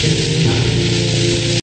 cheia.